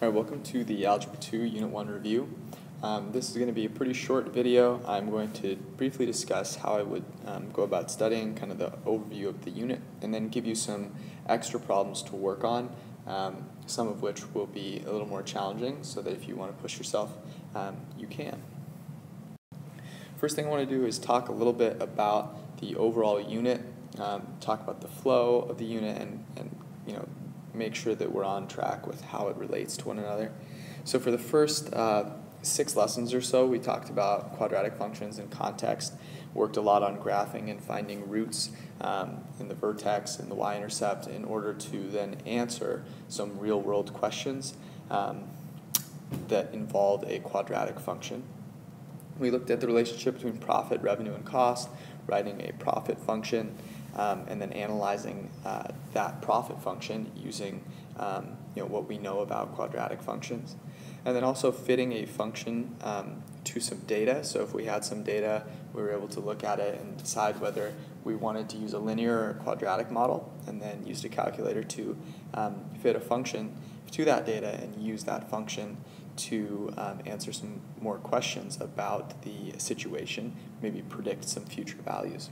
All right, welcome to the Algebra 2 Unit 1 review. Um, this is going to be a pretty short video. I'm going to briefly discuss how I would um, go about studying, kind of the overview of the unit, and then give you some extra problems to work on, um, some of which will be a little more challenging, so that if you want to push yourself, um, you can. First thing I want to do is talk a little bit about the overall unit, um, talk about the flow of the unit, and, and you know make sure that we're on track with how it relates to one another. So for the first uh, six lessons or so, we talked about quadratic functions in context, worked a lot on graphing and finding roots um, in the vertex and the y-intercept in order to then answer some real-world questions um, that involved a quadratic function. We looked at the relationship between profit, revenue, and cost, writing a profit function, um, and then analyzing uh, that profit function using um, you know, what we know about quadratic functions. And then also fitting a function um, to some data. So if we had some data, we were able to look at it and decide whether we wanted to use a linear or quadratic model, and then used a calculator to um, fit a function to that data and use that function to um, answer some more questions about the situation, maybe predict some future values.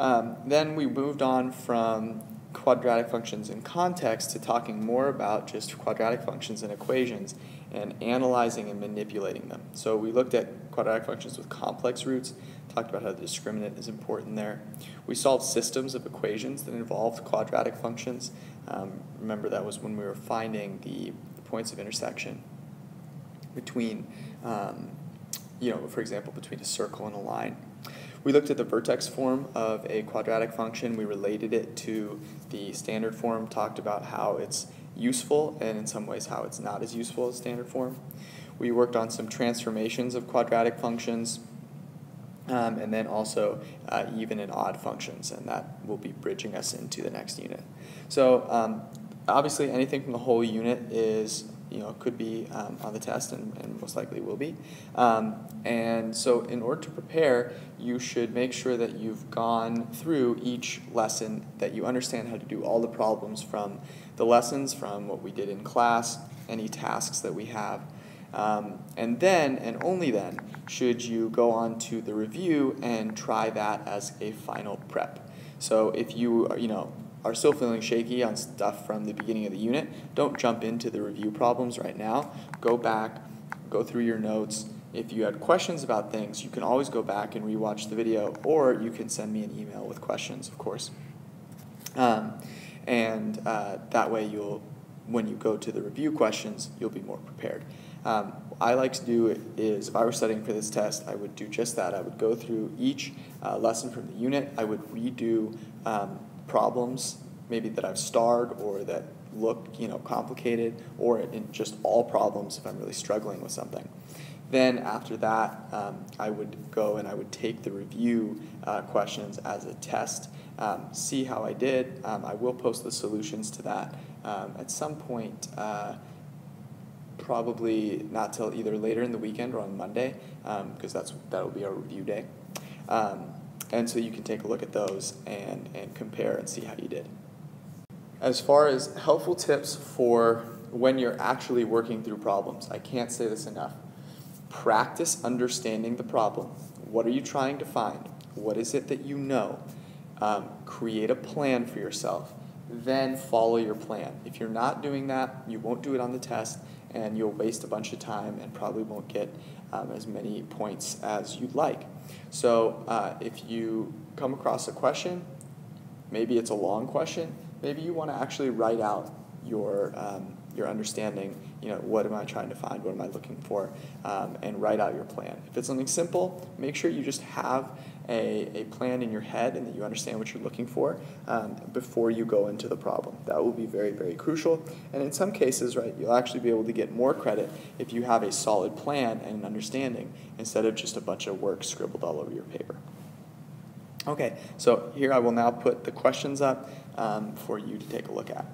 Um, then we moved on from quadratic functions in context to talking more about just quadratic functions and equations and analyzing and manipulating them. So we looked at quadratic functions with complex roots, talked about how the discriminant is important there. We solved systems of equations that involved quadratic functions. Um, remember that was when we were finding the points of intersection between, um, you know, for example, between a circle and a line. We looked at the vertex form of a quadratic function. We related it to the standard form, talked about how it's useful and in some ways how it's not as useful as standard form. We worked on some transformations of quadratic functions um, and then also uh, even and odd functions, and that will be bridging us into the next unit. So um, obviously anything from the whole unit is you know, could be um, on the test and, and, most likely will be. Um, and so in order to prepare, you should make sure that you've gone through each lesson, that you understand how to do all the problems from the lessons, from what we did in class, any tasks that we have. Um, and then, and only then, should you go on to the review and try that as a final prep. So if you, you know, are still feeling shaky on stuff from the beginning of the unit, don't jump into the review problems right now. Go back, go through your notes. If you had questions about things, you can always go back and rewatch the video, or you can send me an email with questions, of course. Um, and uh, that way you'll, when you go to the review questions, you'll be more prepared. Um, I like to do is, if I were studying for this test, I would do just that. I would go through each uh, lesson from the unit. I would redo um, problems maybe that I've starred or that look you know complicated or in just all problems if I'm really struggling with something. Then after that, um, I would go and I would take the review uh, questions as a test, um, see how I did. Um, I will post the solutions to that um, at some point, uh, probably not till either later in the weekend or on Monday, because um, that's that will be our review day. Um, and so you can take a look at those and, and compare and see how you did. As far as helpful tips for when you're actually working through problems, I can't say this enough. Practice understanding the problem. What are you trying to find? What is it that you know? Um, create a plan for yourself. Then follow your plan. If you're not doing that, you won't do it on the test, and you'll waste a bunch of time and probably won't get um, as many points as you'd like. So uh, if you come across a question, maybe it's a long question, maybe you want to actually write out your um, your understanding, you know, what am I trying to find, what am I looking for, um, and write out your plan. If it's something simple, make sure you just have a, a plan in your head and that you understand what you're looking for um, before you go into the problem. That will be very, very crucial. And in some cases, right, you'll actually be able to get more credit if you have a solid plan and an understanding instead of just a bunch of work scribbled all over your paper. Okay, so here I will now put the questions up um, for you to take a look at.